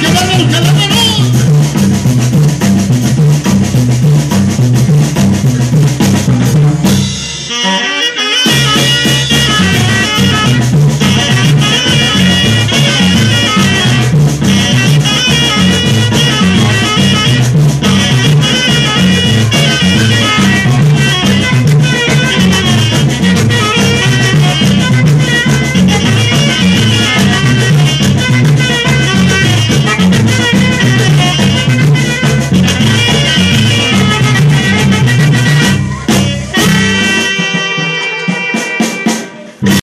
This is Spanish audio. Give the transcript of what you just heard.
que